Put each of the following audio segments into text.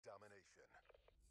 domination.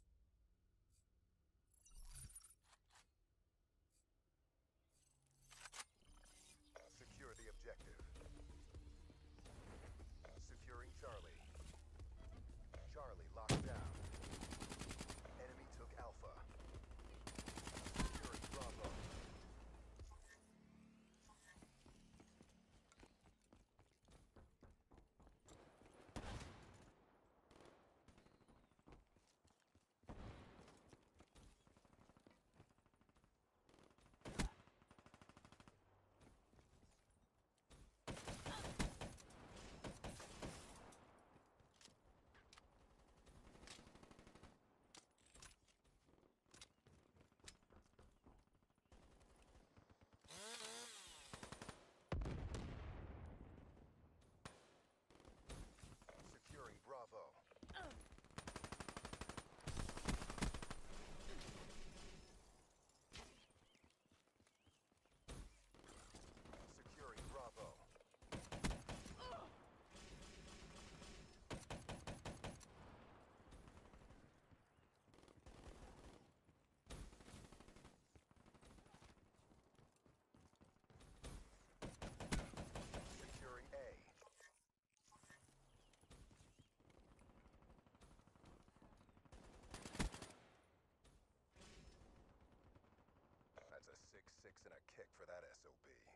6-6 and a kick for that SOB.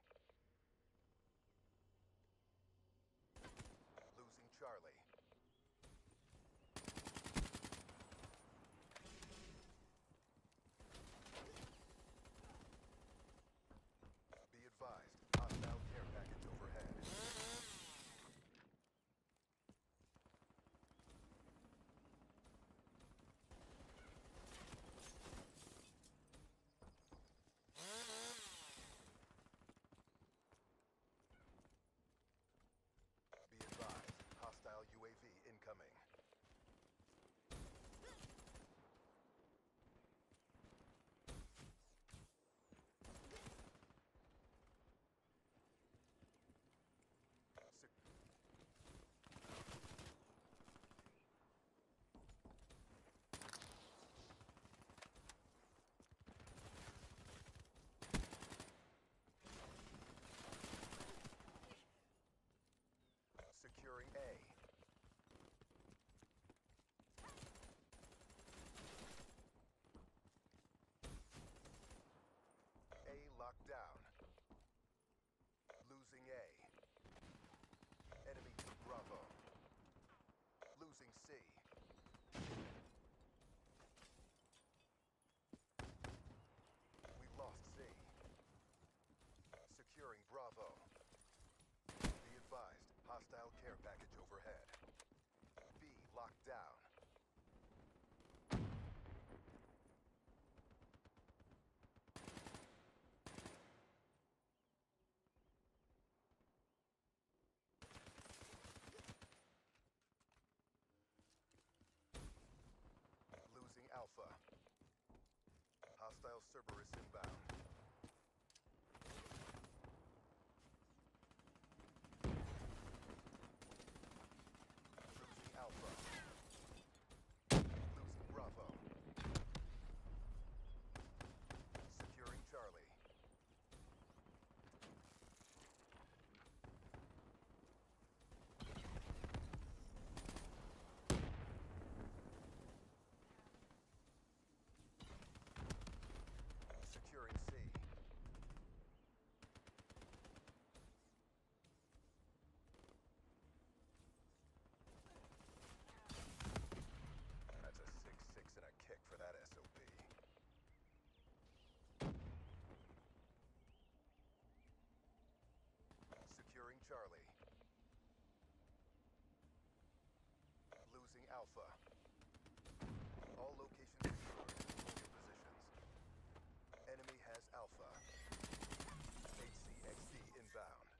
Alpha. All locations secured. Hold positions. Enemy has Alpha. HCXD inbound.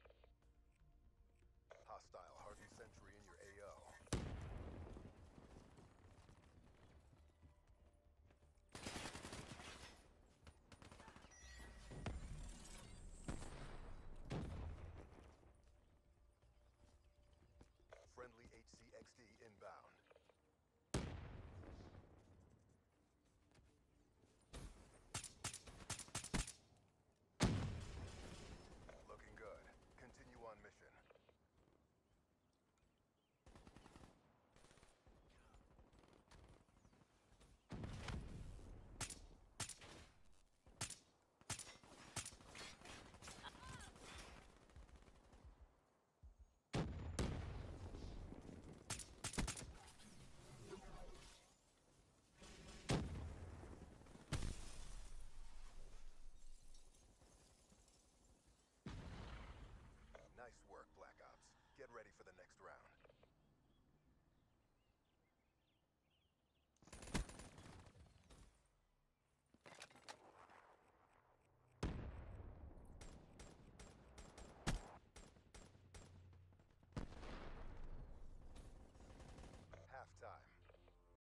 Hostile Harvey Sentry in your AO. Friendly HCXD inbound.